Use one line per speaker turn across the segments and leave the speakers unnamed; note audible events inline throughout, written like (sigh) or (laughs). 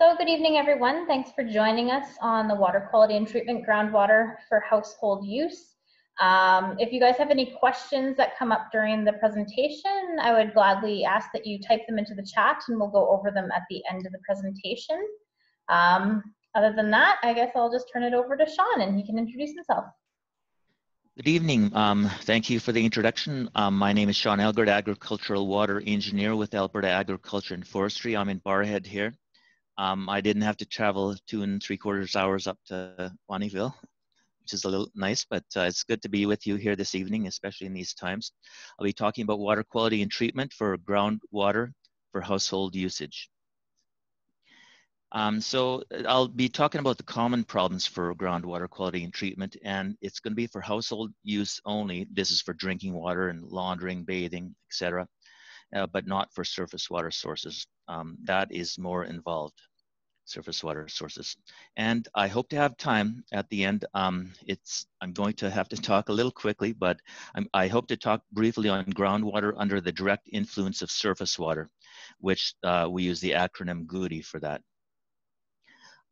So good evening, everyone. Thanks for joining us on the water quality and treatment groundwater for household use. Um, if you guys have any questions that come up during the presentation, I would gladly ask that you type them into the chat and we'll go over them at the end of the presentation. Um, other than that, I guess I'll just turn it over to Sean and he can introduce himself.
Good evening. Um, thank you for the introduction. Um, my name is Sean Elgert, Agricultural Water Engineer with Alberta Agriculture and Forestry. I'm in Barrhead here. Um, I didn't have to travel two and three quarters hours up to Bonnyville, which is a little nice, but uh, it's good to be with you here this evening, especially in these times. I'll be talking about water quality and treatment for groundwater for household usage. Um, so uh, I'll be talking about the common problems for groundwater quality and treatment, and it's going to be for household use only. This is for drinking water and laundering, bathing, etc., uh, but not for surface water sources. Um, that is more involved, surface water sources. And I hope to have time at the end. Um, it's I'm going to have to talk a little quickly, but I'm, i hope to talk briefly on groundwater under the direct influence of surface water, which uh, we use the acronym GUDI for that.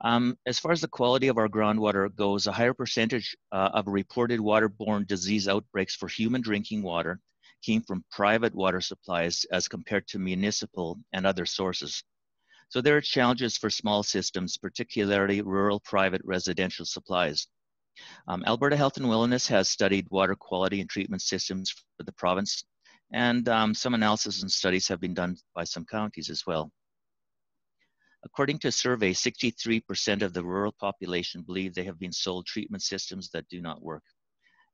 Um, as far as the quality of our groundwater goes, a higher percentage uh, of reported waterborne disease outbreaks for human drinking water came from private water supplies as compared to municipal and other sources. So there are challenges for small systems, particularly rural private residential supplies. Um, Alberta Health and Wellness has studied water quality and treatment systems for the province, and um, some analysis and studies have been done by some counties as well. According to a survey, 63% of the rural population believe they have been sold treatment systems that do not work.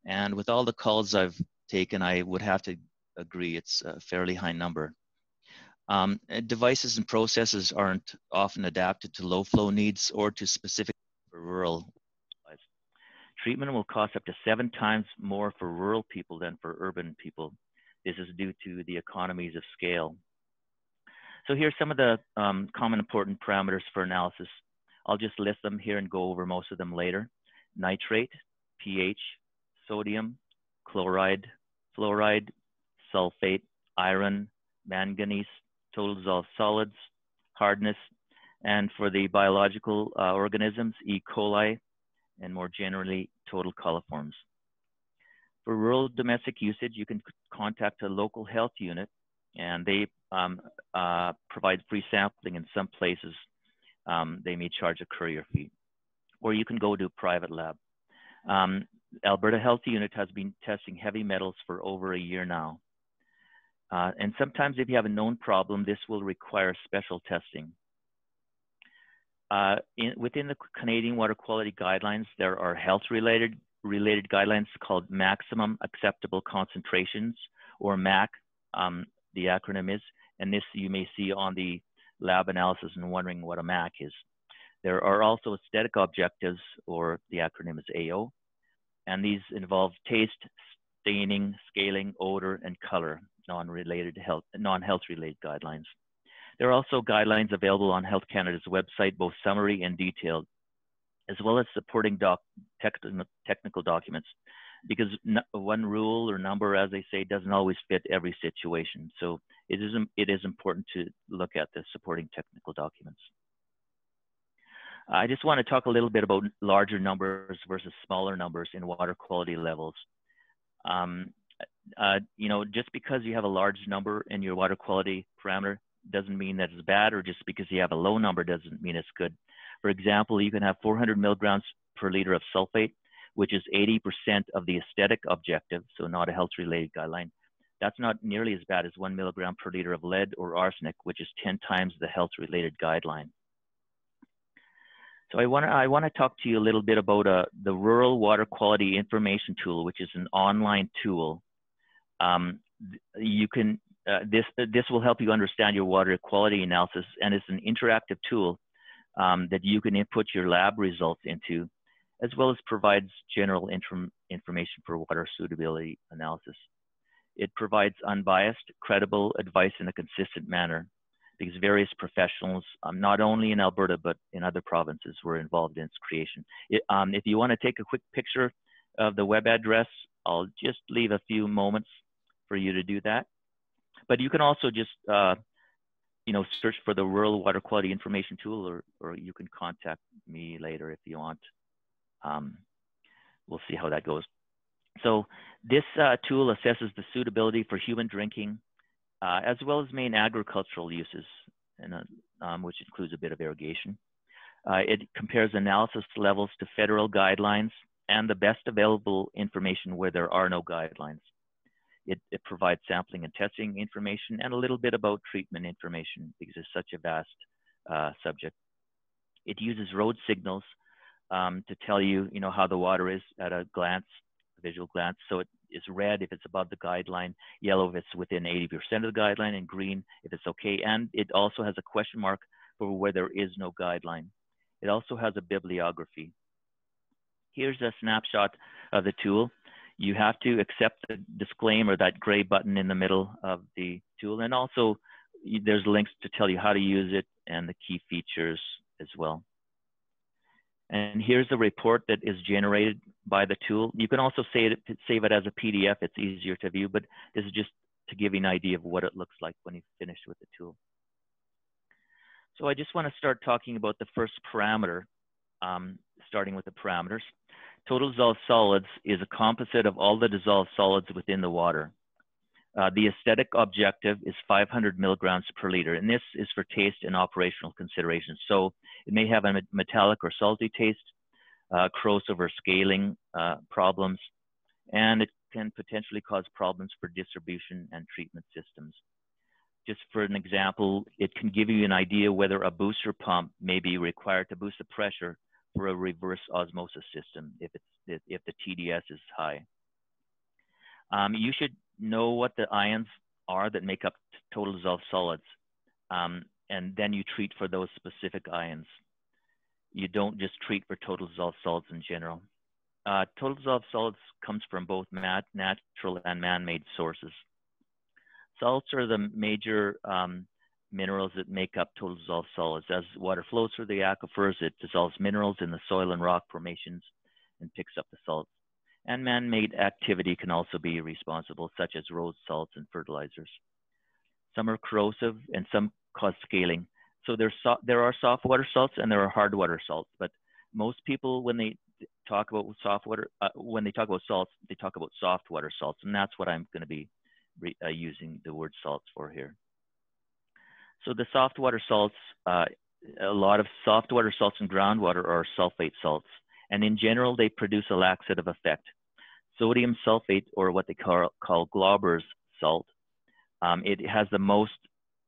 And with all the calls I've taken, I would have to agree it's a fairly high number. Um, devices and processes aren't often adapted to low flow needs or to specific rural. Treatment will cost up to seven times more for rural people than for urban people. This is due to the economies of scale so here's some of the um, common important parameters for analysis. I'll just list them here and go over most of them later. Nitrate, pH, sodium, chloride, fluoride, sulfate, iron, manganese, total dissolved solids, hardness, and for the biological uh, organisms, E. coli, and more generally, total coliforms. For rural domestic usage, you can contact a local health unit and they um, uh, provide free sampling in some places. Um, they may charge a courier fee, or you can go to a private lab. Um, Alberta Health Unit has been testing heavy metals for over a year now. Uh, and sometimes if you have a known problem, this will require special testing. Uh, in, within the Canadian Water Quality Guidelines, there are health-related related guidelines called Maximum Acceptable Concentrations, or MAC, um, the acronym is. And this you may see on the lab analysis and wondering what a MAC is. There are also aesthetic objectives, or the acronym is AO, and these involve taste, staining, scaling, odor, and color, non-related health, non-health related guidelines. There are also guidelines available on Health Canada's website, both summary and detailed, as well as supporting doc, technical documents because one rule or number, as they say, doesn't always fit every situation. So it is, it is important to look at the supporting technical documents. I just want to talk a little bit about larger numbers versus smaller numbers in water quality levels. Um, uh, you know, just because you have a large number in your water quality parameter doesn't mean that it's bad, or just because you have a low number doesn't mean it's good. For example, you can have 400 milligrams per liter of sulfate which is 80% of the aesthetic objective, so not a health-related guideline. That's not nearly as bad as one milligram per liter of lead or arsenic, which is 10 times the health-related guideline. So I want to I want to talk to you a little bit about uh, the Rural Water Quality Information Tool, which is an online tool. Um, you can uh, this this will help you understand your water quality analysis, and it's an interactive tool um, that you can input your lab results into as well as provides general information for water suitability analysis. It provides unbiased, credible advice in a consistent manner because various professionals, um, not only in Alberta, but in other provinces were involved in its creation. It, um, if you want to take a quick picture of the web address, I'll just leave a few moments for you to do that. But you can also just uh, you know, search for the Rural Water Quality Information Tool, or, or you can contact me later if you want. Um, we'll see how that goes. So this uh, tool assesses the suitability for human drinking, uh, as well as main agricultural uses, and, uh, um, which includes a bit of irrigation. Uh, it compares analysis levels to federal guidelines and the best available information where there are no guidelines. It, it, provides sampling and testing information and a little bit about treatment information because it's such a vast uh, subject. It uses road signals um, to tell you, you know, how the water is at a glance, a visual glance. So it is red if it's above the guideline, yellow if it's within 80% of the guideline, and green if it's okay. And it also has a question mark for where there is no guideline. It also has a bibliography. Here's a snapshot of the tool. You have to accept the disclaimer, that gray button in the middle of the tool. And also there's links to tell you how to use it and the key features as well. And here's the report that is generated by the tool. You can also save it, save it as a PDF. It's easier to view, but this is just to give you an idea of what it looks like when you've finished with the tool. So I just want to start talking about the first parameter, um, starting with the parameters. Total dissolved solids is a composite of all the dissolved solids within the water. Uh, the aesthetic objective is 500 milligrams per liter, and this is for taste and operational considerations. So it may have a metallic or salty taste, uh, or scaling uh, problems, and it can potentially cause problems for distribution and treatment systems. Just for an example, it can give you an idea whether a booster pump may be required to boost the pressure for a reverse osmosis system if, it's, if the TDS is high. Um, you should know what the ions are that make up total dissolved solids, um, and then you treat for those specific ions. You don't just treat for total dissolved solids in general. Uh, total dissolved solids comes from both natural and man-made sources. Salts are the major um, minerals that make up total dissolved solids. As water flows through the aquifers, it dissolves minerals in the soil and rock formations and picks up the salts. And man-made activity can also be responsible, such as road salts and fertilizers. Some are corrosive and some cause scaling. So so there are soft water salts and there are hard water salts, but most people, when they talk about soft water, uh, when they talk about salts, they talk about soft water salts, and that's what I'm going to be uh, using the word salts for here. So the soft water salts, uh, a lot of soft water salts and groundwater are sulfate salts. And in general, they produce a laxative effect. Sodium sulfate, or what they call, call Glauber's salt, um, it has the most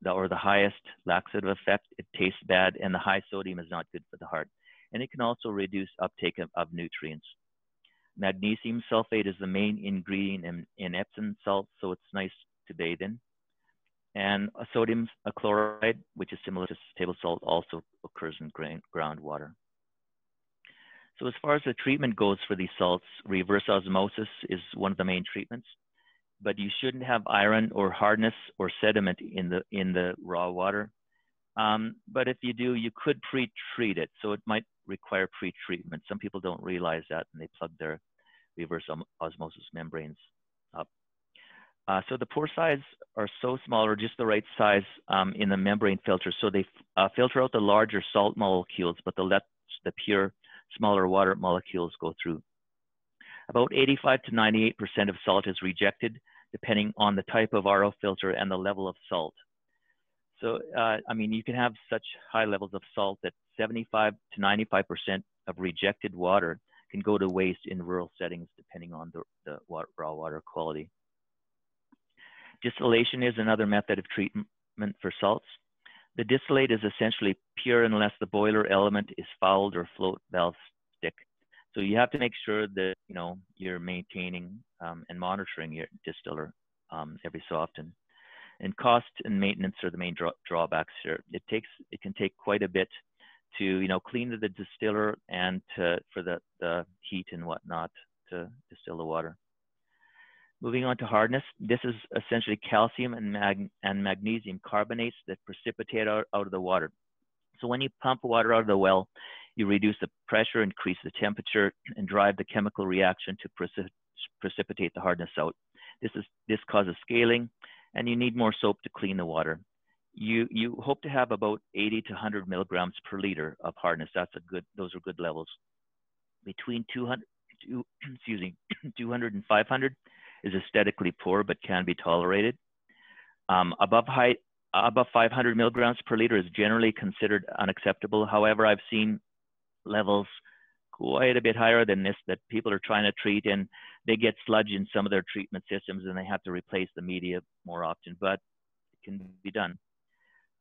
the, or the highest laxative effect. It tastes bad, and the high sodium is not good for the heart. And it can also reduce uptake of, of nutrients. Magnesium sulfate is the main ingredient in, in Epsom salt, so it's nice to bathe in. And a sodium chloride, which is similar to table salt, also occurs in groundwater. So as far as the treatment goes for these salts, reverse osmosis is one of the main treatments, but you shouldn't have iron or hardness or sediment in the, in the raw water. Um, but if you do, you could pre-treat it. So it might require pre-treatment. Some people don't realize that and they plug their reverse osmosis membranes. Uh, so the pore size are so small or just the right size um, in the membrane filter. So they uh, filter out the larger salt molecules, but they let the pure smaller water molecules go through. About 85 to 98% of salt is rejected depending on the type of RO filter and the level of salt. So, uh, I mean, you can have such high levels of salt that 75 to 95% of rejected water can go to waste in rural settings depending on the, the water, raw water quality. Distillation is another method of treatment for salts. The distillate is essentially pure unless the boiler element is fouled or float valve stick. So you have to make sure that you know you're maintaining um, and monitoring your distiller um, every so often. And cost and maintenance are the main draw drawbacks here. It takes it can take quite a bit to you know clean the distiller and to, for the, the heat and whatnot to distill the water. Moving on to hardness, this is essentially calcium and, mag and magnesium carbonates that precipitate out, out of the water. So when you pump water out of the well, you reduce the pressure, increase the temperature, and drive the chemical reaction to precip precipitate the hardness out. This, is, this causes scaling, and you need more soap to clean the water. you, you hope to have about 80 to 100 milligrams per liter of hardness. That's a good, those are good levels. Between 200, two, (clears throat) excuse me, (clears throat) 200 and 500 is aesthetically poor but can be tolerated. Um, above height, above 500 milligrams per liter is generally considered unacceptable. However, I've seen levels quite a bit higher than this that people are trying to treat and they get sludge in some of their treatment systems and they have to replace the media more often, but it can be done.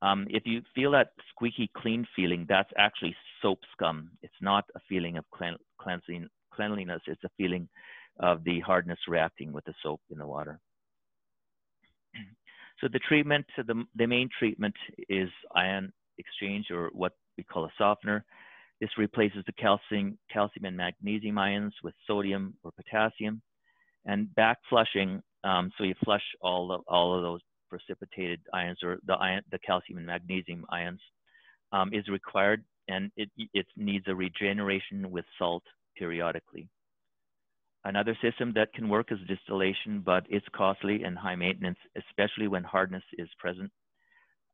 Um, if you feel that squeaky clean feeling, that's actually soap scum. It's not a feeling of clean, cleansing, cleanliness, it's a feeling of the hardness reacting with the soap in the water. (clears throat) So the treatment, the, the main treatment is ion exchange or what we call a softener. This replaces the calcium, calcium and magnesium ions with sodium or potassium. And back flushing, um, so you flush all of, all of those precipitated ions or the, ion, the calcium and magnesium ions um, is required and it, it needs a regeneration with salt periodically. Another system that can work is distillation, but it's costly and high maintenance, especially when hardness is present.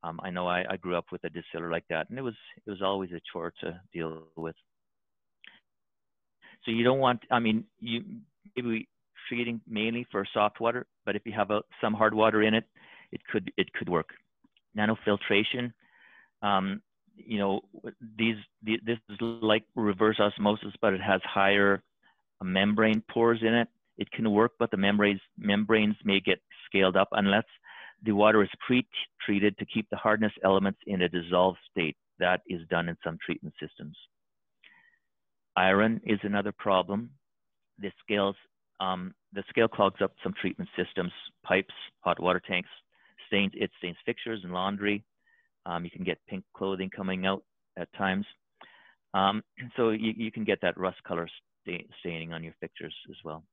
Um, I know I, I, grew up with a distiller like that, and it was it was always a chore to deal with. So you don't want, I mean, you maybe treating mainly for soft water, but if you have a, some hard water in it, it could it could work. Nanofiltration, um, you know, these, these this is like reverse osmosis, but it has higher membrane pores in it. It can work, but the membranes, membranes may get scaled up unless the water is pre-treated to keep the hardness elements in a dissolved state. That is done in some treatment systems. Iron is another problem. The scales, um, the scale clogs up some treatment systems, pipes, hot water tanks, stains, it stains fixtures and laundry. Um, you can get pink clothing coming out at times. Um, (clears throat) so you, you, can get that rust color staining on your fixtures as well.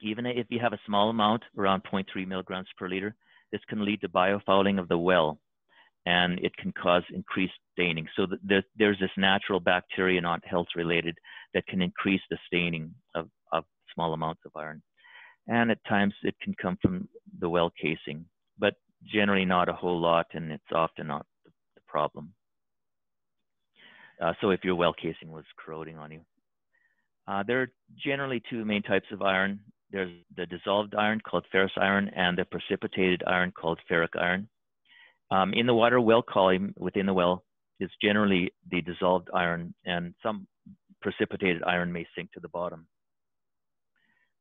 Even if you have a small amount, around 0.3 milligrams per liter, this can lead to biofouling of the well and it can cause increased staining. So the, there's this natural bacteria, not health related, that can increase the staining of, of small amounts of iron. And at times it can come from the well casing, but generally not a whole lot, and it's often not the, problem. Uh, so if your well casing was corroding on you. Uh, there are generally two main types of iron. There's the dissolved iron called ferrous iron and the precipitated iron called ferric iron. Um, in the water well column within the well is generally the dissolved iron and some precipitated iron may sink to the bottom.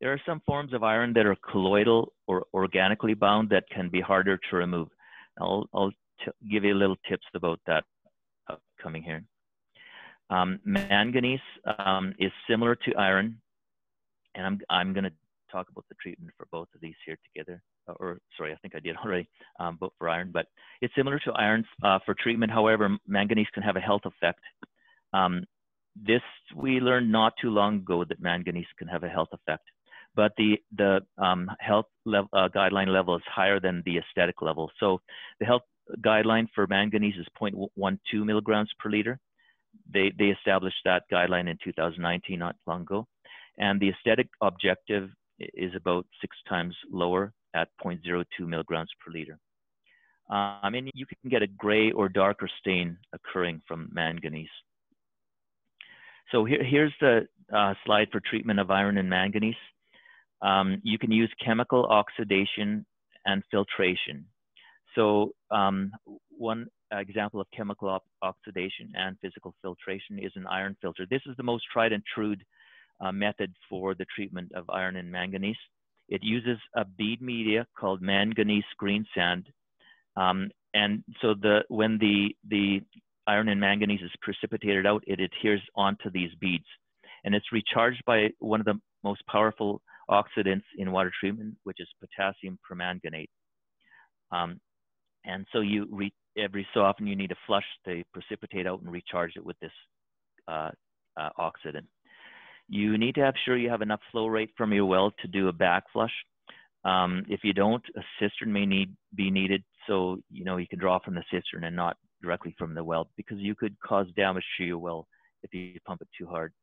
There are some forms of iron that are colloidal or organically bound that can be harder to remove. I'll, I'll give you a little tips about that coming here. Um, manganese um, is similar to iron, and I'm, I'm going to talk about the treatment for both of these here together. Uh, or sorry, I think I did (laughs) already, um, but for iron, but it's similar to iron uh, for treatment. However, manganese can have a health effect. Um, this we learned not too long ago that manganese can have a health effect, but the the um, health level, uh, guideline level is higher than the aesthetic level. So the health guideline for manganese is 0.12 milligrams per liter they, they established that guideline in 2019, not long ago. And the aesthetic objective is about six times lower at 0.02 milligrams per liter. Um, mean, you can get a gray or darker stain occurring from manganese. So here, here's the uh, slide for treatment of iron and manganese. Um, you can use chemical oxidation and filtration. So um, one example of chemical oxidation and physical filtration is an iron filter. This is the most tried and true uh, method for the treatment of iron and manganese. It uses a bead media called manganese green sand. Um, and so the, when the, the iron and manganese is precipitated out, it adheres onto these beads. And it's recharged by one of the most powerful oxidants in water treatment, which is potassium permanganate. Um, and so you re every so often you need to flush the precipitate out and recharge it with this uh, uh, oxidant. You need to have sure you have enough flow rate from your well to do a back flush. Um, if you don't, a cistern may need be needed. So, you know, you can draw from the cistern and not directly from the well because you could cause damage to your well if you pump it too hard.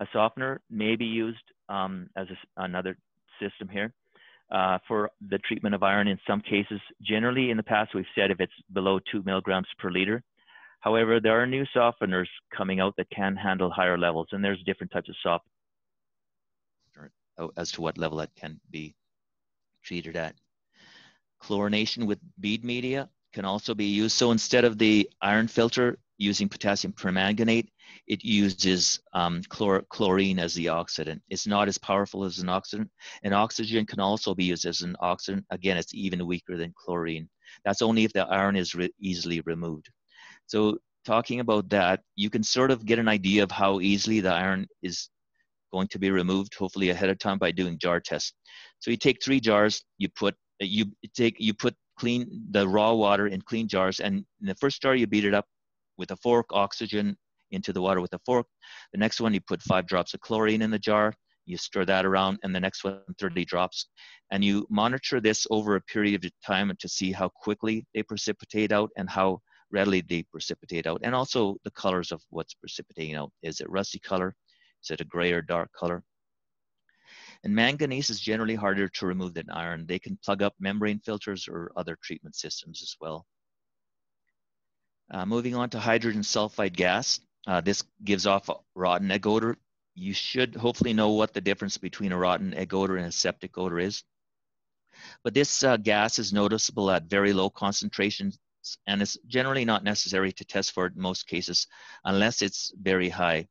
A softener may be used um, as a, another system here. Uh, for the treatment of iron in some cases. Generally, in the past, we've said if it's below two milligrams per liter. However, there are new softeners coming out that can handle higher levels, and there's different types of softeners as to what level that can be treated at. Chlorination with bead media can also be used. So instead of the iron filter using potassium permanganate, it uses um, chlor chlorine as the oxidant. It's not as powerful as an oxidant. And oxygen can also be used as an oxidant. Again, it's even weaker than chlorine. That's only if the iron is re easily removed. So talking about that, you can sort of get an idea of how easily the iron is going to be removed, hopefully ahead of time by doing jar tests. So you take three jars, you put you take you put clean the raw water in clean jars, and in the first jar you beat it up with a fork, oxygen into the water with a fork. The next one you put five drops of chlorine in the jar, you stir that around, and the next one 30 drops, and you monitor this over a period of time to see how quickly they precipitate out and how readily they precipitate out, and also the colors of what's precipitating out. Is it rusty color? Is it a gray or dark color? And manganese is generally harder to remove than iron. They can plug up membrane filters or other treatment systems as well. Uh, moving on to hydrogen sulfide gas. Uh, this gives off a rotten egg odor. You should hopefully know what the difference between a rotten egg odor and a septic odor is. But this uh, gas is noticeable at very low concentrations and it's generally not necessary to test for it in most cases unless it's very high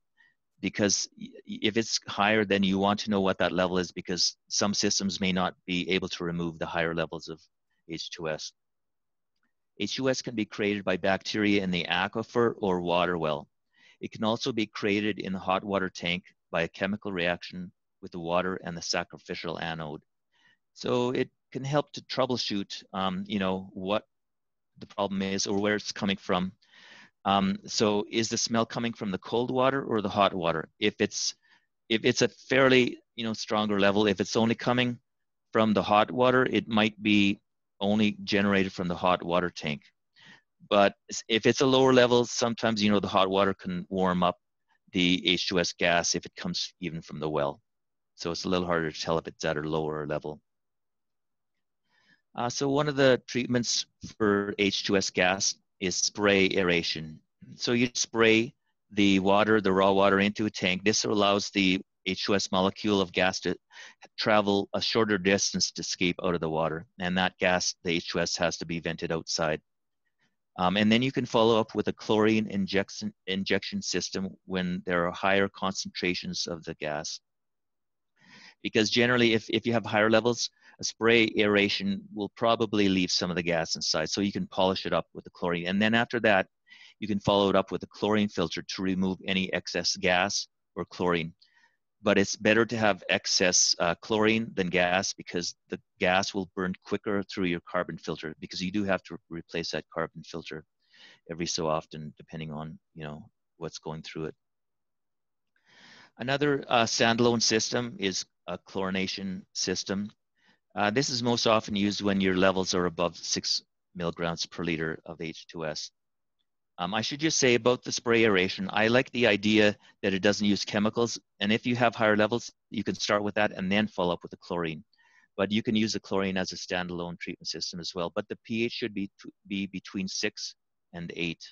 because if it's higher then you want to know what that level is because some systems may not be able to remove the higher levels of H2S. H2S can be created by bacteria in the aquifer or water well. It can also be created in the hot water tank by a chemical reaction with the water and the sacrificial anode. So it can help to troubleshoot, um, you know, what the problem is or where it's coming from. Um, so is the smell coming from the cold water or the hot water? If it's if it's a fairly you know stronger level, if it's only coming from the hot water, it might be only generated from the hot water tank. But if it's a lower level, sometimes you know the hot water can warm up the H2S gas if it comes even from the well. So it's a little harder to tell if it's at a lower level. Uh, so one of the treatments for H2S gas is spray aeration. So you spray the water, the raw water into a tank. This allows the H2S molecule of gas to travel a shorter distance to escape out of the water. And that gas, the H2S, has to be vented outside. Um, and then you can follow up with a chlorine injection, injection system when there are higher concentrations of the gas. Because generally, if, if you have higher levels, a spray aeration will probably leave some of the gas inside. So you can polish it up with the chlorine. And then after that, you can follow it up with a chlorine filter to remove any excess gas or chlorine. But it's better to have excess uh, chlorine than gas because the gas will burn quicker through your carbon filter because you do have to replace that carbon filter every so often depending on you know what's going through it. Another uh, standalone system is a chlorination system. Uh, this is most often used when your levels are above six milligrams per liter of H2S. Um, I should just say about the spray aeration, I like the idea that it doesn't use chemicals. And if you have higher levels, you can start with that and then follow up with the chlorine. But you can use the chlorine as a standalone treatment system as well. But the pH should be, be between six and eight.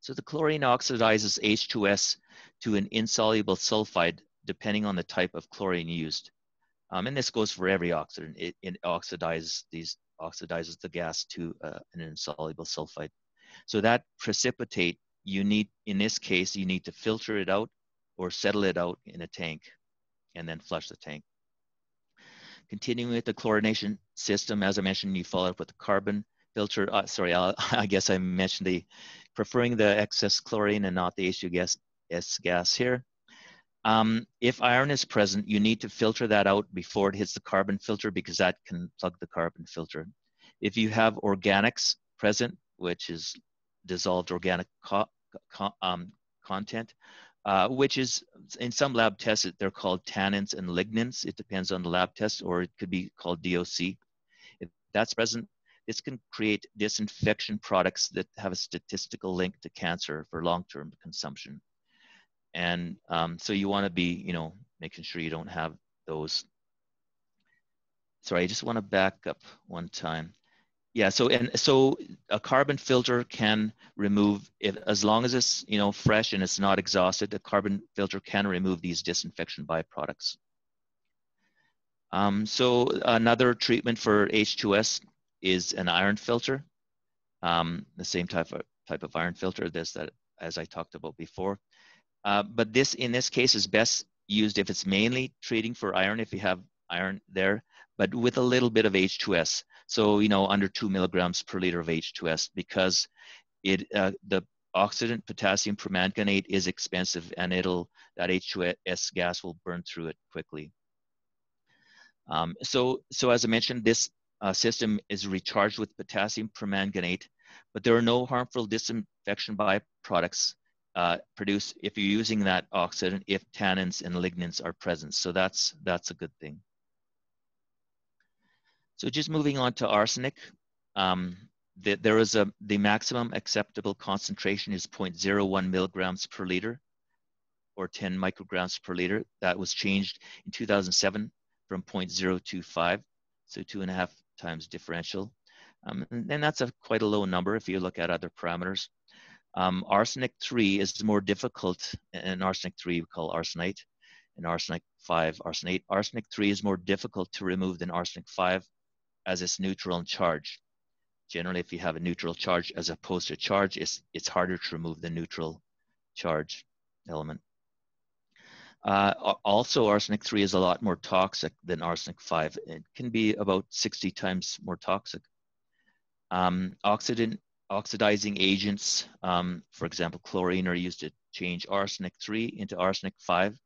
So the chlorine oxidizes H2S to an insoluble sulfide depending on the type of chlorine used. Um, and this goes for every oxidant. It, it oxidizes these oxidizes the gas to uh, an insoluble sulfide. So that precipitate, you need, in this case, you need to filter it out or settle it out in a tank and then flush the tank. Continuing with the chlorination system, as I mentioned, you follow up with the carbon filter. Uh, sorry, I'll, (laughs) i guess I mentioned the preferring the excess chlorine and not the H2S gas here. Um, if iron is present, you need to filter that out before it hits the carbon filter because that can plug the carbon filter. If you have organics present, which is dissolved organic co co um, content, uh, which is in some lab tests, they're called tannins and lignins. It depends on the lab test, or it could be called DOC. If that's present, this can create disinfection products that have a statistical link to cancer for long-term consumption and um, so you want to be you know making sure you don't have those sorry, I just want to back up one time. Yeah, so and so a carbon filter can remove it as long as it's you know fresh and it's not exhausted. the carbon filter can remove these disinfection byproducts. Um, so another treatment for H2S is an iron filter, um, the same type of type of iron filter this that as I talked about before. Uh, but this in this case is best used if it's mainly treating for iron if you have iron there, but with a little bit of H2S. So, you know, under two milligrams per liter of H2S because it uh, the oxidant potassium permanganate is expensive and it'll, that H2S gas will burn through it quickly. Um, so, so as I mentioned, this uh, system is recharged with potassium permanganate, but there are no harmful disinfection byproducts uh, produced if you're using that oxidant if tannins and lignins are present. So that's, that's a good thing. So just moving on to arsenic, um, the, there is a, the maximum acceptable concentration is 0.01 milligrams per liter or 10 micrograms per liter. That was changed in 2007 from 0.025, so two and a half times differential. Um, and, and, that's a quite a low number if you look at other parameters. Um, arsenic 3 is more difficult, and arsenic 3 we call arsenite, and arsenic 5 arsenate. Arsenic 3 is more difficult to remove than arsenic 5 as it's neutral charge. Generally, if you have a neutral charge as opposed to charge, it's, it's harder to remove the neutral charge element. Uh, also, arsenic 3 is a lot more toxic than arsenic 5. It can be about 60 times more toxic. Um, oxidant, oxidizing agents, um, for example, chlorine, are used to change arsenic 3 into arsenic 5.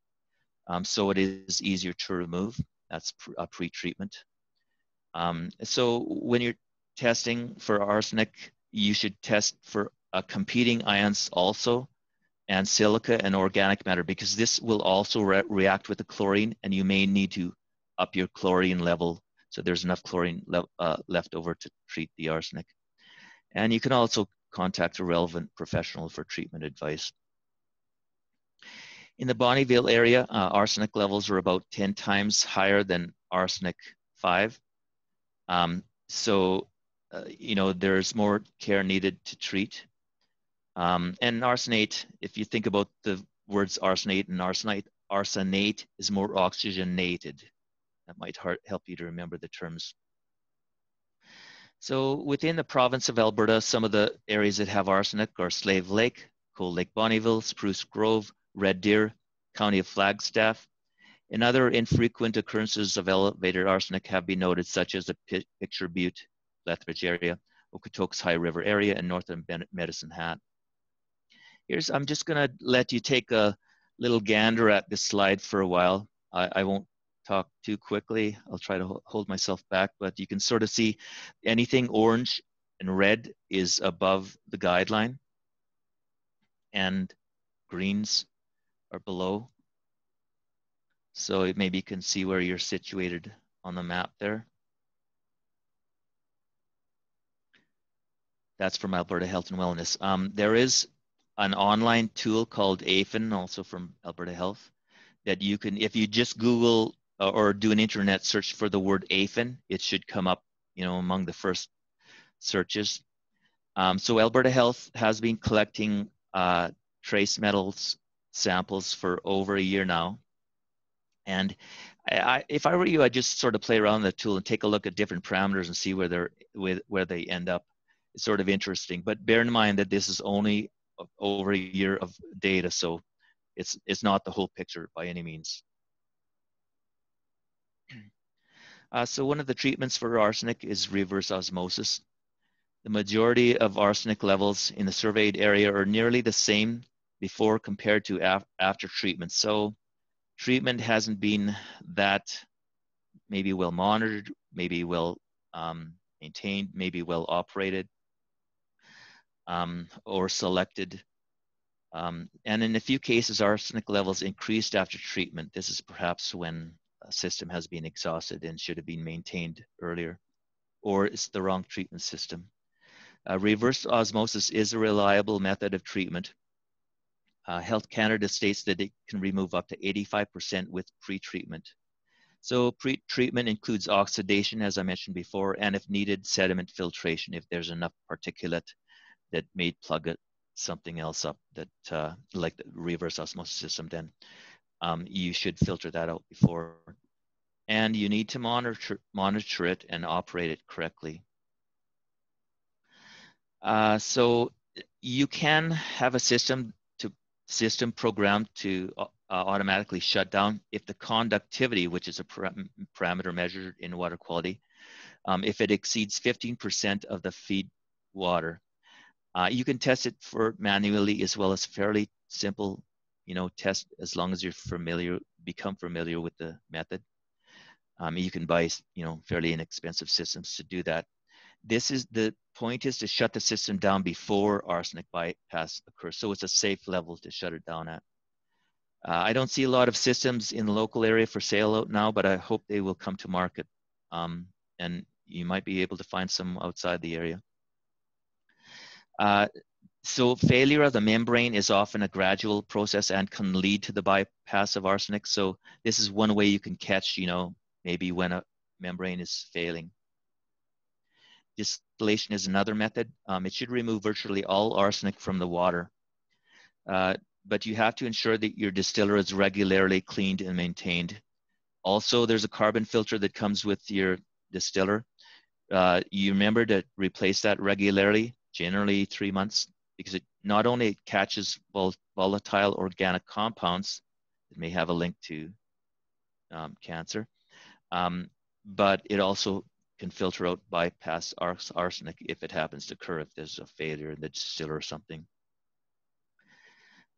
Um, so it is easier to remove. That's a pre-treatment. Um, so when you're testing for arsenic, you should test for uh, competing ions also and silica and organic matter because this will also re react with the chlorine and you may need to up your chlorine level so there's enough chlorine le uh, left over to treat the arsenic. And you can also contact a relevant professional for treatment advice. In the Bonnyville area, uh, arsenic levels are about 10 times higher than arsenic 5. Um, so, uh, you know, there's more care needed to treat. Um, and arsenate, if you think about the words arsenate and arsenite, arsenate is more oxygenated. That might help you to remember the terms. So within the province of Alberta, some of the areas that have arsenic are Slave Lake, Cold Lake Bonnyville, Spruce Grove, Red Deer, County of Flagstaff, and other infrequent occurrences of elevated arsenic have been noted, such as the Picture Butte, Lethbridge area, Okotoks High River area, and northern Medicine Hat. Here's, I'm just gonna let you take a little gander at this slide for a while. I, I won't talk too quickly. I'll try to hold myself back, but you can sort of see anything orange and red is above the guideline and greens are below. So it maybe you can see where you're situated on the map there. That's from Alberta Health and Wellness. Um, there is an online tool called AEPHIN, also from Alberta Health, that you can, if you just Google uh, or do an internet search for the word AEPHIN, it should come up, you know, among the first searches. Um, so Alberta Health has been collecting uh, trace metals samples for over a year now. And I, if I were you, I'd just sort of play around the tool and take a look at different parameters and see where they're with where they end up. It's sort of interesting, but bear in mind that this is only over a year of data, so it's it's not the whole picture by any means. Uh, so one of the treatments for arsenic is reverse osmosis. The majority of arsenic levels in the surveyed area are nearly the same before compared to af after treatment. So treatment hasn't been that maybe well monitored, maybe well um, maintained, maybe well operated, um, or selected. Um, and in a few cases, arsenic levels increased after treatment. This is perhaps when a system has been exhausted and should have been maintained earlier, or it's the wrong treatment system. Uh, reverse osmosis is a reliable method of treatment uh, Health Canada states that it can remove up to 85% with pre-treatment. So pre-treatment includes oxidation, as I mentioned before, and if needed, sediment filtration if there's enough particulate that may plug it, something else up that uh, like the reverse osmosis system, then um, you should filter that out before. And you need to monitor, monitor it and operate it correctly. Uh, so you can have a system system programmed to uh, automatically shut down if the conductivity, which is a parameter measured in water quality, um, if it exceeds 15% of the feed water. Uh, you can test it for manually as well as fairly simple, you know, test as long as you're familiar, become familiar with the method. Um, you can buy, you know, fairly inexpensive systems to do that. This is the point is to shut the system down before arsenic bypass occurs. So it's a safe level to shut it down at. Uh, I don't see a lot of systems in the local area for sale out now, but I hope they will come to market. Um, and you might be able to find some outside the area. Uh, so failure of the membrane is often a gradual process and can lead to the bypass of arsenic. So this is one way you can catch, you know, maybe when a membrane is failing. Distillation is another method. Um, it should remove virtually all arsenic from the water. Uh, but you have to ensure that your distiller is regularly cleaned and maintained. Also, there's a carbon filter that comes with your distiller. Uh, you remember to replace that regularly generally three months, because it not only catches volatile organic compounds that may have a link to um, cancer, um, but it also can filter out bypass arsenic if it happens to occur, if there's a failure in the distiller or something.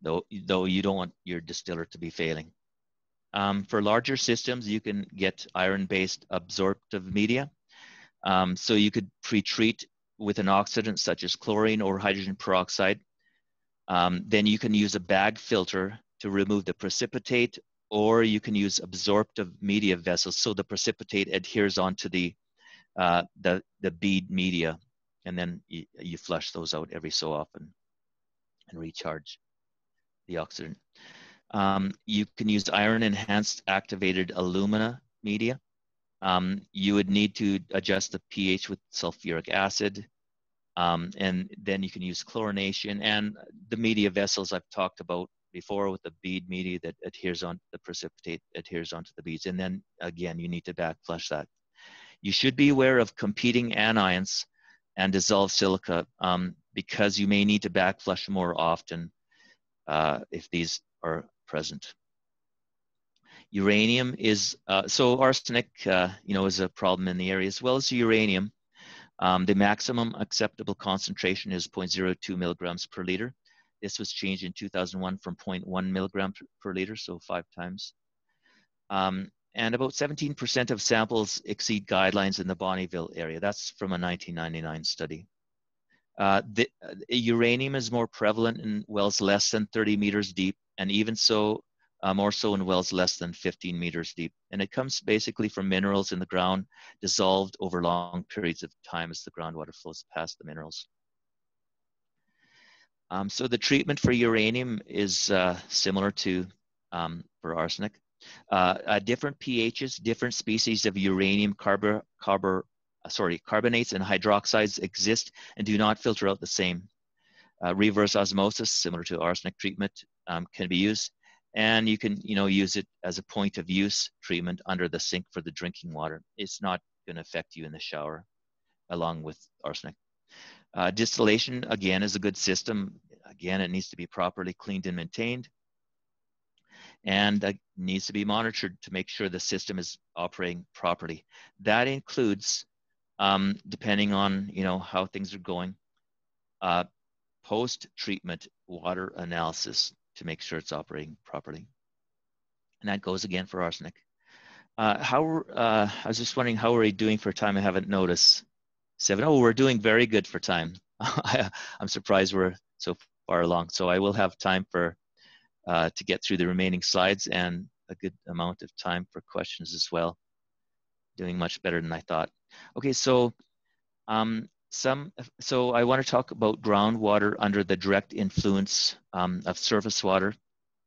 Though, though you don't want your distiller to be failing. Um, for larger systems, you can get iron-based absorptive media. Um, so you could pre-treat with an oxidant such as chlorine or hydrogen peroxide. Um, then you can use a bag filter to remove the precipitate, or you can use absorptive media vessels so the precipitate adheres onto the, uh, the, the bead media, and then you, you flush those out every so often and recharge the oxidant. Um, you can use iron enhanced activated alumina media um, you would need to adjust the pH with sulfuric acid. Um, and then you can use chlorination and the media vessels I've talked about before with the bead media that adheres on the precipitate adheres onto the beads. And then again, you need to back flush that. You should be aware of competing anions and dissolved silica um, because you may need to backflush more often uh, if these are present. Uranium is, uh, so arsenic, uh, you know, is a problem in the area as well as uranium. Um, the maximum acceptable concentration is 0.02 milligrams per liter. This was changed in 2001 from 0.1 milligram per liter, so five times. Um, and about 17% of samples exceed guidelines in the Bonnyville area. That's from a 1999 study. Uh, the, uh, uranium is more prevalent in wells less than 30 meters deep, and even so, uh, more so in wells less than 15 meters deep. And it comes basically from minerals in the ground dissolved over long periods of time as the groundwater flows past the minerals. Um, so the treatment for uranium is uh, similar to um, for arsenic. Uh, at different pHs, different species of uranium carbo, carbo, uh, sorry, carbonates and hydroxides exist and do not filter out the same. Uh, reverse osmosis, similar to arsenic treatment, um, can be used. And you can you know use it as a point of use treatment under the sink for the drinking water. It's not going to affect you in the shower along with arsenic. Uh, distillation again is a good system. Again it needs to be properly cleaned and maintained and uh, needs to be monitored to make sure the system is operating properly that includes um, depending on you know how things are going uh, post treatment water analysis to make sure it's operating properly. And that goes again for arsenic. Uh, how, uh, I was just wondering, how are we doing for time? I haven't noticed. Seven. Oh, we're doing very good for time. (laughs) I, am surprised we're so far along. So I will have time for uh, to get through the remaining slides and a good amount of time for questions as well. Doing much better than I thought. Okay, so um, some so i want to talk about groundwater under the direct influence um, of surface water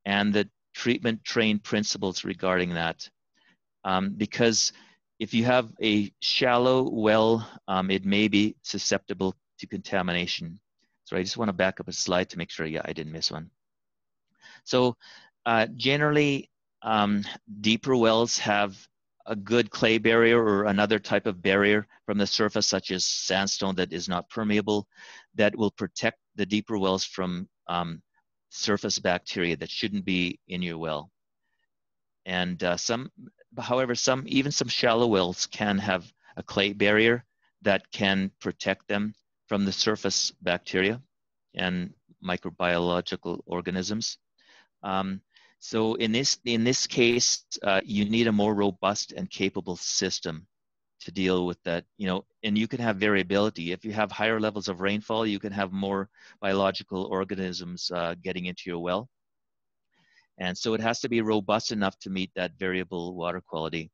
and the treatment train principles regarding that um, because if you have a shallow well, um, it may be susceptible to contamination. So I just want to back up a slide to make sure, yeah, I didn't miss one. So uh, generally, um, deeper wells have a good clay barrier or another type of barrier from the surface, such as sandstone that is not permeable, that will protect the deeper wells from um, surface bacteria that shouldn't be in your well. And uh, some however, some even some shallow wells can have a clay barrier that can protect them from the surface bacteria and microbiological organisms. Um, so in this in this case, uh, you need a more robust and capable system to deal with that. You know, and you can have variability. If you have higher levels of rainfall, you can have more biological organisms uh, getting into your well. And so it has to be robust enough to meet that variable water quality.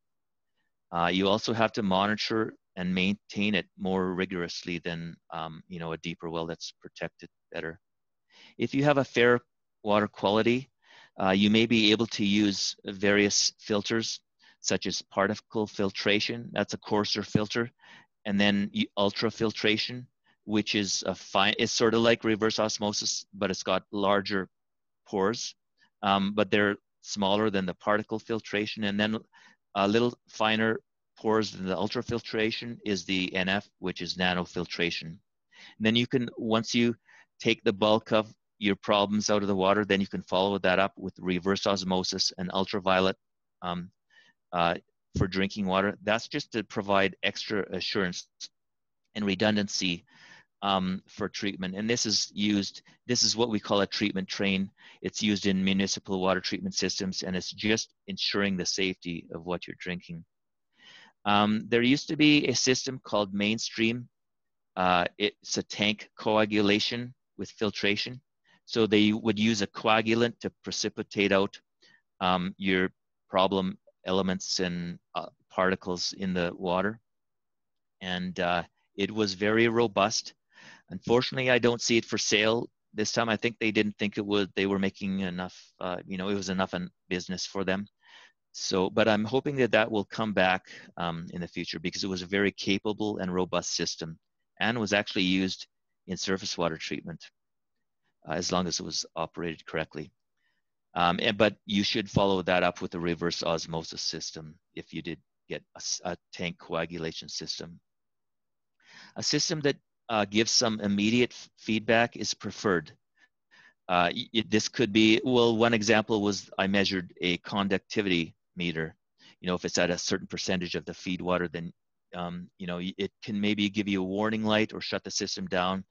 Uh, you also have to monitor and maintain it more rigorously than um, you know a deeper well that's protected better. If you have a fair water quality, uh, you may be able to use various filters such as particle filtration, that's a coarser filter, and then ultrafiltration, which is a fine, it's sort of like reverse osmosis, but it's got larger pores um, but they're smaller than the particle filtration. And then a little finer pores than the ultrafiltration is the NF, which is nanofiltration. And then you can, once you take the bulk of your problems out of the water, then you can follow that up with reverse osmosis and ultraviolet um, uh, for drinking water. That's just to provide extra assurance and redundancy um, for treatment. And this is used, this is what we call a treatment train. It's used in municipal water treatment systems and it's just ensuring the safety of what you're drinking. Um, there used to be a system called Mainstream. Uh, it's a tank coagulation with filtration. So they would use a coagulant to precipitate out um, your problem elements and uh, particles in the water. And uh, it was very robust. Unfortunately, I don't see it for sale this time. I think they didn't think it would. They were making enough. Uh, you know, it was enough in business for them. So, but I'm hoping that that will come back um, in the future because it was a very capable and robust system, and was actually used in surface water treatment uh, as long as it was operated correctly. Um, and, but you should follow that up with a reverse osmosis system if you did get a, a tank coagulation system. A system that uh, give some immediate feedback is preferred. Uh, it, this could be, well, one example was I measured a conductivity meter. You know, if it's at a certain percentage of the feed water, then, um, you know, it can maybe give you a warning light or shut the system down.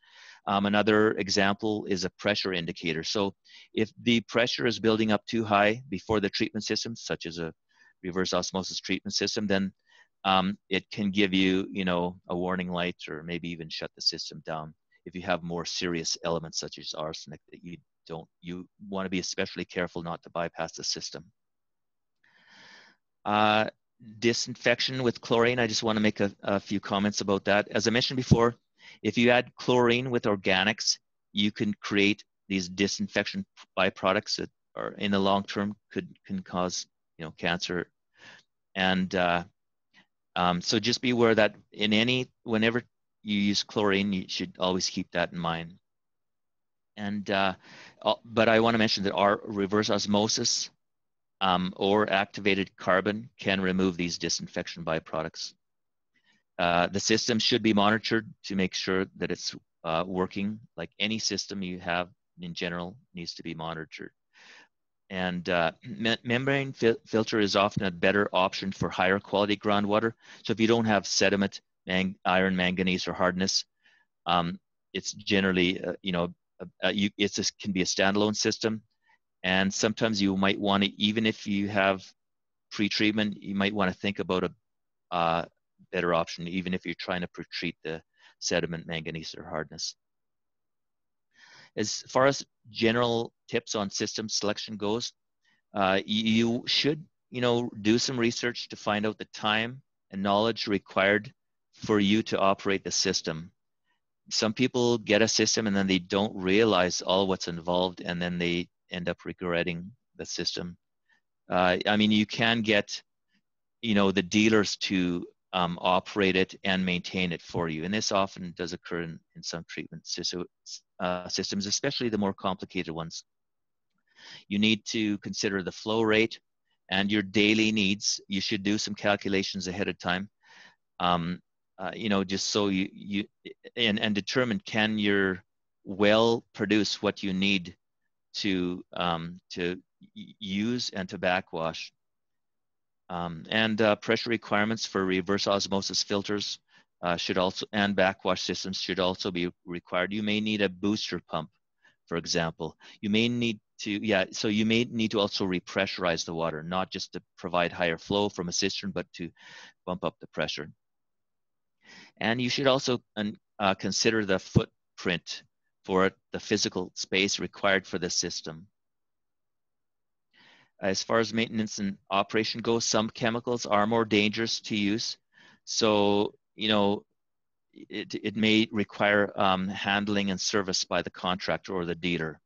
Um, another example is a pressure indicator. So if the pressure is building up too high before the treatment system, such as a reverse osmosis treatment system, then um, it can give you, you know, a warning light or maybe even shut the system down if you have more serious elements such as arsenic that you don't, you want to be especially careful not to bypass the system. Uh, disinfection with chlorine, I just want to make a, a few comments about that. As I mentioned before, if you add chlorine with organics, you can create these disinfection byproducts that are in the long term could can cause you know cancer and uh, um, so just be aware that in any, whenever you use chlorine, you should always keep that in mind. And, uh, but I want to mention that our reverse osmosis um, or activated carbon can remove these disinfection byproducts. Uh, the system should be monitored to make sure that it's uh, working like any system you have in general needs to be monitored and uh, me membrane filter is often a better option for higher quality groundwater. So if you don't have sediment, mang iron, manganese, or hardness, um, it's generally, uh, you know, you, it's can be a standalone system. And sometimes you might want to, even if you have pre-treatment, you might want to think about a uh, better option, even if you're trying to pre-treat the sediment, manganese, or hardness. As far as general tips on system selection goes, uh, you should, you know, do some research to find out the time and knowledge required for you to operate the system. Some people get a system and then they don't realize all what's involved and then they end up regretting the system. Uh, I mean, you can get, you know, the dealers to um, operate it and maintain it for you. And this often does occur in, in some treatment uh, systems, especially the more complicated ones. You need to consider the flow rate and your daily needs. You should do some calculations ahead of time. Um, uh, you know, just so you, you and, and determine can your well produce what you need to um, to use and to backwash. Um, and uh, pressure requirements for reverse osmosis filters uh, should also, and backwash systems should also be required. You may need a booster pump, for example. You may need to, yeah, so you may need to also repressurize the water, not just to provide higher flow from a cistern, but to bump up the pressure. And you should also uh, consider the footprint for the physical space required for the system. As far as maintenance and operation goes, some chemicals are more dangerous to use. So, you know, it, it may require um, handling and service by the contractor or the dealer.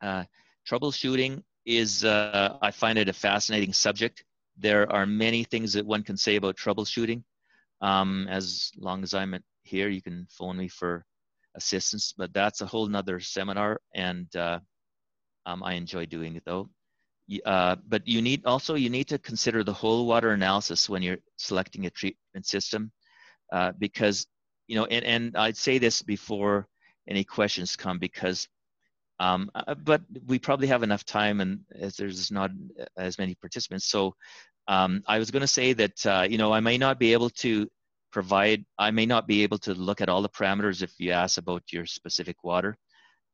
Uh, troubleshooting is, uh, I find it a fascinating subject. There are many things that one can say about troubleshooting. Um, as long as I'm here, you can phone me for assistance, but that's a whole nother seminar and uh, um, I enjoy doing it though. Uh, but you need also you need to consider the whole water analysis when you're selecting a treatment system uh, because you know and, and I'd say this before any questions come because um, uh, but we probably have enough time and as there's not as many participants. So um, I was going to say that uh, you know I may not be able to provide I may not be able to look at all the parameters if you ask about your specific water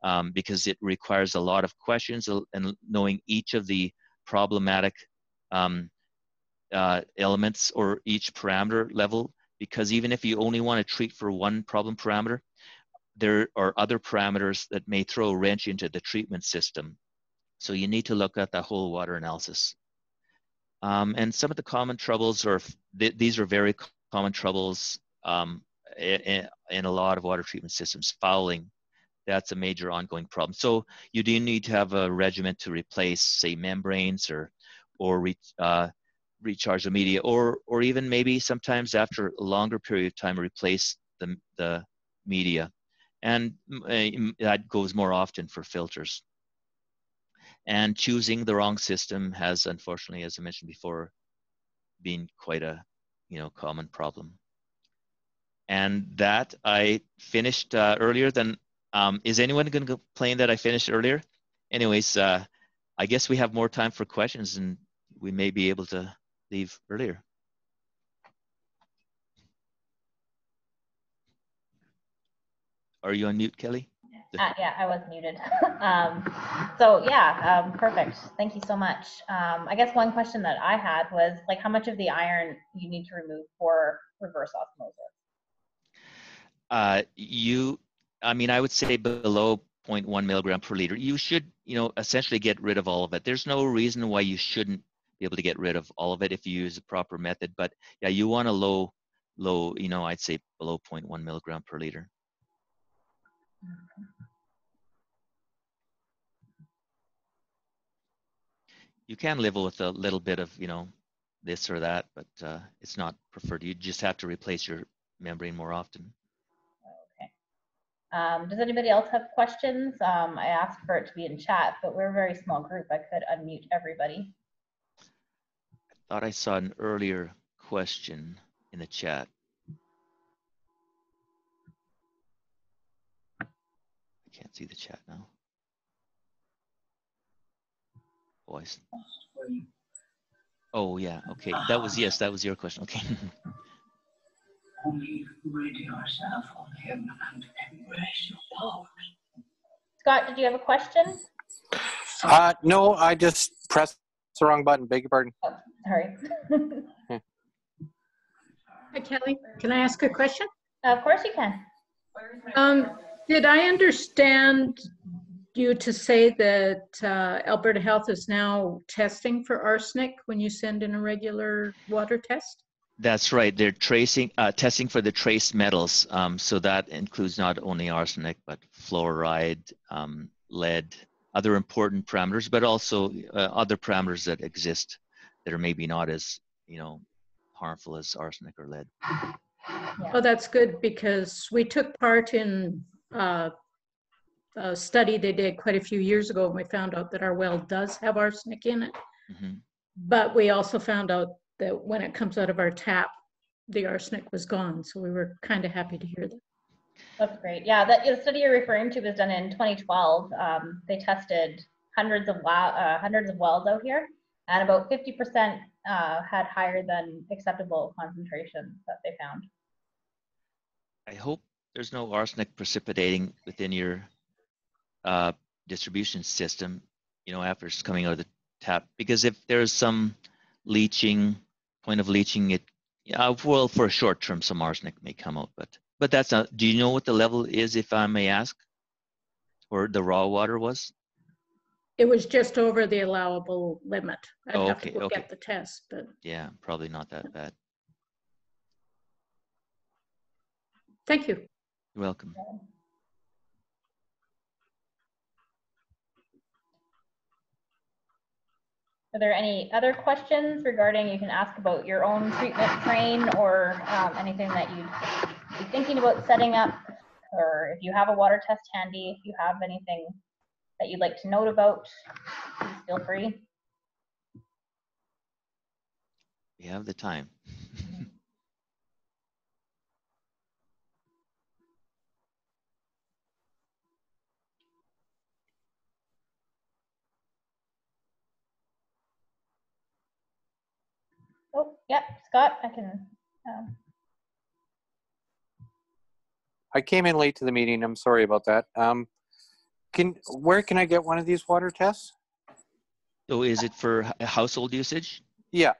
um, because it requires a lot of questions and knowing each of the problematic um, uh, elements or each parameter level. Because even if you only want to treat for one problem parameter, there are other parameters that may throw a wrench into the treatment system. So you need to look at the whole water analysis. Um, and some of the common troubles are, th these are very common troubles um, in, in, a lot of water treatment systems, fouling, that's a major ongoing problem. So you do need to have a regimen to replace, say, membranes or or re, uh, recharge the media, or or even maybe sometimes after a longer period of time replace the the media, and uh, that goes more often for filters. And choosing the wrong system has, unfortunately, as I mentioned before, been quite a you know common problem. And that I finished uh, earlier than um, is anyone going to complain that I finished earlier? Anyways, uh, I guess we have more time for questions and we may be able to leave earlier. Are you on mute, Kelly?
Uh, yeah, I was muted. (laughs) um, so yeah, um, perfect. Thank you so much. Um, I guess one question that I had was like, how much of the iron you need to remove for reverse osmosis?
Uh, you I mean, I would say below 0.1 milligram per liter. You should, you know, essentially get rid of all of it. There's no reason why you shouldn't be able to get rid of all of it if you use a proper method. But yeah, you want a low, low, you know, I'd say below 0.1 milligram per liter. You can live with a little bit of, you know, this or that, but uh, it's not preferred. You just have to replace your membrane more often.
Um, does anybody else have questions? Um, I asked for it to be in chat, but we're a very small group. I could unmute everybody.
I thought I saw an earlier question in the chat. I can't see the chat now. Voice. Oh yeah, okay. That was yes, that was your question. Okay. (laughs) Only ready yourself on him and
embrace your powers. Scott, did you have a question?
Uh, no, I just pressed the wrong button. Beg your pardon.
Oh, sorry. (laughs)
Hi, Kelly. Can I ask a question?
Of course you can.
Um, did I understand you to say that uh, Alberta Health is now testing for arsenic when you send in a regular water test?
That's right. They're tracing, uh, testing for the trace metals. Um, so that includes not only arsenic, but fluoride, um, lead, other important parameters, but also uh, other parameters that exist that are maybe not as you know, harmful as arsenic or lead.
Oh, that's good because we took part in uh, a study they did quite a few years ago and we found out that our well does have arsenic in it.
hmm
But we also found out that when it comes out of our tap, the arsenic was gone. So we were kind of happy to hear that.
That's great. Yeah, that the study you're referring to was done in 2012. Um, they tested hundreds of wa- uh, hundreds of wells out here, and about 50% uh, had higher than acceptable concentrations that they found.
I hope there's no arsenic precipitating within your uh, distribution system, you know, after it's coming out of the tap. Because if there's some leaching, point of leaching, it, yeah, well, for a short term, some arsenic may come out, but but that's not. Do you know what the level is, if I may ask, or the raw water was?
It was just over the allowable limit. I'd
Oh,
have to
okay,
look
okay.
at the test, but
Yeah, probably not that bad.
thank you.
You're welcome.
Are there any other questions regarding, you can ask about your own treatment train or um, anything that you'd be thinking about setting up? Or if you have a water test handy, if you have anything that you'd like to note about, please feel free.
We have the time. (laughs)
Oh, yep, Scott, I can, um,
I came in late to the meeting. I'm sorry about that. Um, can where can I get one of these water tests?
So is it for h- household usage?
Yeah.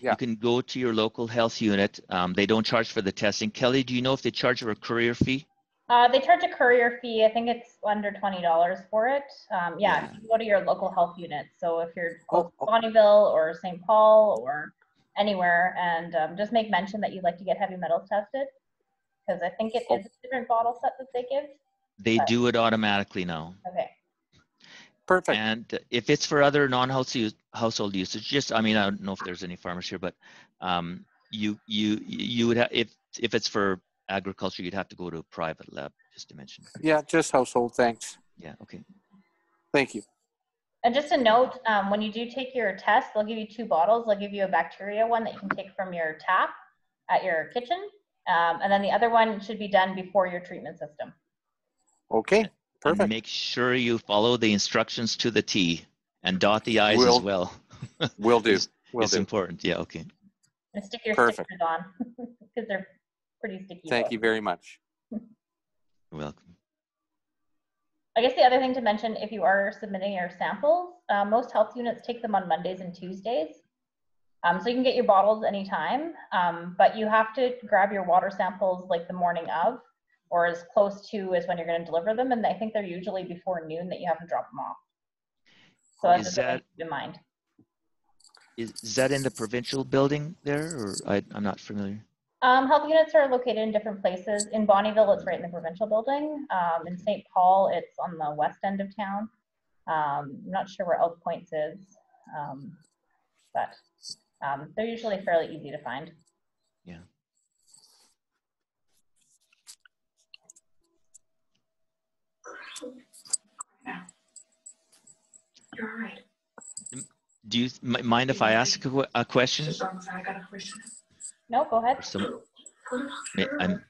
Yeah.
You can go to your local health unit. Um, they don't charge for the testing. Kelly, do you know if they charge for a courier fee?
Uh, they charge a courier fee. I think it's under twenty dollars for it. Um, yeah,
Yeah.
you go to your local health unit. So if you're
Oh,
close to Bonnyville or St. Paul or anywhere, and um, just make mention that you'd like to get heavy metals tested, because I think it
Oh.
is a different bottle set that they give.
They
Right.
do it automatically now.
Okay.
Perfect.
And if it's for other non-house use, household usage, just I mean I don't know if there's any farmers here, but um, you you you would have if if it's for agriculture, you'd have to go to a private lab. Just to mention.
Yeah, just household. Thanks.
Yeah. Okay.
Thank you.
And just a note, um, when you do take your test, they'll give you two bottles. They'll give you a bacteria one that you can take from your tap at your kitchen, um, and then the other one should be done before your treatment system.
Okay.
And
Perfect.
make sure you follow the instructions to the T and dot the I's
Will
as well. (laughs)
Will do.
It's-
Will
it's
do.
important. Yeah. Okay.
And stick your
Perfect.
stickers on (laughs) because they're pretty sticky.
Thank
though.
you very much.
You're welcome.
I guess the other thing to mention, if you are submitting your samples, uh, most health units take them on Mondays and Tuesdays. Um, so you can get your bottles anytime, um, but you have to grab your water samples like the morning of, or as close to as when you're going to deliver them. And I think they're usually before noon that you have to drop them off. So that's
Is that-
keep in mind.
Is, is that in the provincial building there, or I, I'm not familiar?
Um, health units are located in different places. In Bonnyville, it's right in the provincial building. Um, in St. Paul, it's on the west end of town. Um, I'm not sure where Elk Point's is, um, but um, they're usually fairly easy to find. Yeah.
You're all right.
Do you m- mind if I ask a, que- a question?
Just I got a question.
No, go ahead.
Some,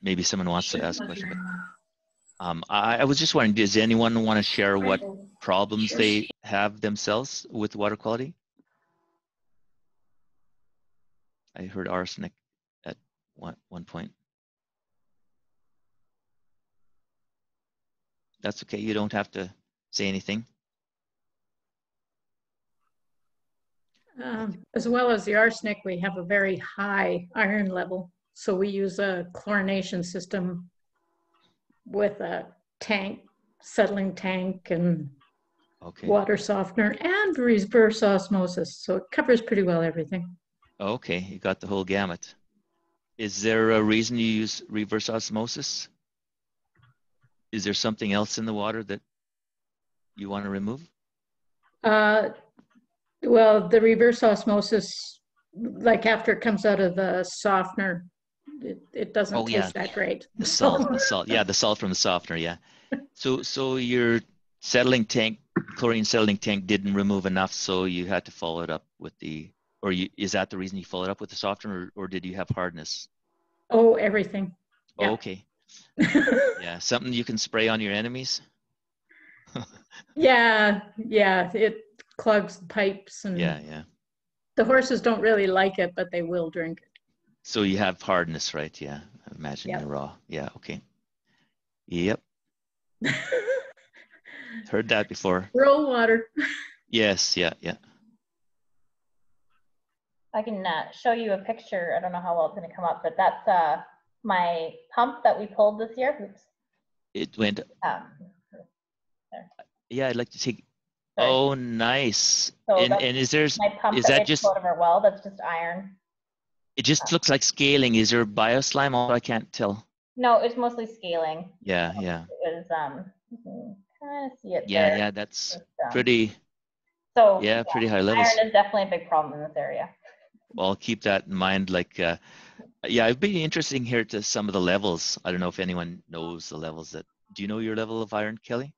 maybe someone wants to ask a question. But, um, I, I was just wondering, does anyone want to share what problems they have themselves with water quality? I heard arsenic at one, one point. That's okay. You don't have to say anything.
Um, As well as the arsenic, we have a very high iron level. So we use a chlorination system with a tank, settling tank and
Okay.
water softener and reverse osmosis. So it covers pretty well everything.
Okay, you got the whole gamut. Is there a reason you use reverse osmosis? Is there something else in the water that you want to remove?
Uh, Well, the reverse osmosis like after it comes out of the softener, it, it doesn't
Oh, yeah.
taste that great.
The salt, the salt, yeah, the salt from the softener, yeah. So, so your settling tank, chlorine settling tank didn't remove enough, so you had to follow it up with the, or you, is that the reason you followed up with the softener, or, or did you have hardness?
Oh, everything.
Oh,
Yeah.
okay, (laughs) yeah, something you can spray on your enemies. (laughs)
Yeah, yeah, it clogs the pipes and
Yeah, yeah.
the horses don't really like it, but they will drink it.
So you have hardness, right? Yeah, I imagine
Yep.
you're raw. Yeah, okay. Yep, (laughs) heard that before.
Roll water. (laughs)
Yes, yeah, yeah.
I can uh, show you a picture. I don't know how well it's going to come up, but that's uh, my pump that we pulled this year. Oops.
It went.
Um,
Yeah, I'd like to take.
Sorry.
Oh, nice.
So
And and is
pump
is
that,
just-
out of our well. That's just iron.
it just looks like scaling. Is there bioslime? Oh, I can't tell.
No, it's mostly scaling.
Yeah, yeah,
It was um, you can kind of see it
yeah,
there.
yeah. That's
Just, um,
pretty.
So
Yeah, pretty high levels.
iron is definitely a big problem in this area.
Well, I'll keep that in mind. Like, uh, yeah, it'd be interesting here to some of the levels. I don't know if anyone knows the levels that. Do you know your level of iron, Kelly?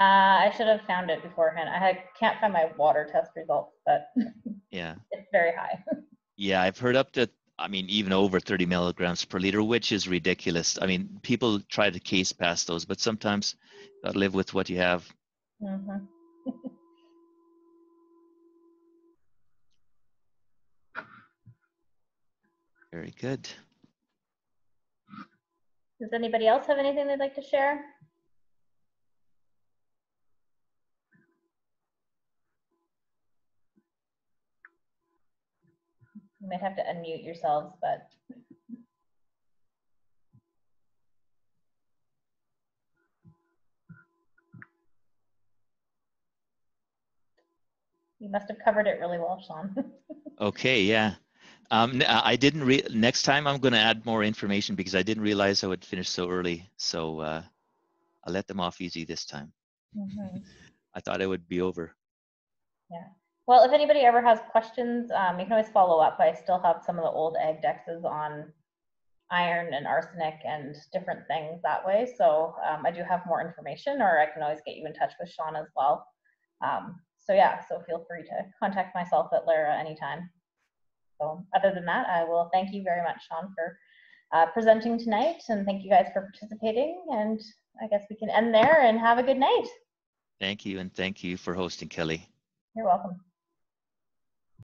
Uh, I should have found it beforehand. I had, can't find my water test results, but (laughs)
Yeah,
it's very high. (laughs)
yeah. I've heard up to. I mean, even over 30 milligrams per liter, which is ridiculous. I mean, people try to case past those, but sometimes you gotta live with what you have.
Mhm. (laughs)
Very good.
Does anybody else have anything they'd like to share? You might have to unmute yourselves, but you must have covered it really well, Sean. (laughs)
Okay, yeah. Um, I didn't re- next time I'm going to add more information because I didn't realize I would finish so early. So uh, I let them off easy this time.
Mhm.
I thought it would be over.
Well, if anybody ever has questions, um, you can always follow up. I still have some of the old Agdexes on iron and arsenic and different things that way. So um, I do have more information, or I can always get you in touch with Sean as well. Um, so yeah, so feel free to contact myself at LARA anytime. So other than that, I will thank you very much, Sean, for uh, presenting tonight, and thank you guys for participating. And I guess we can end there and have a good night.
Thank you, and thank you for hosting, Kelly.
You're welcome.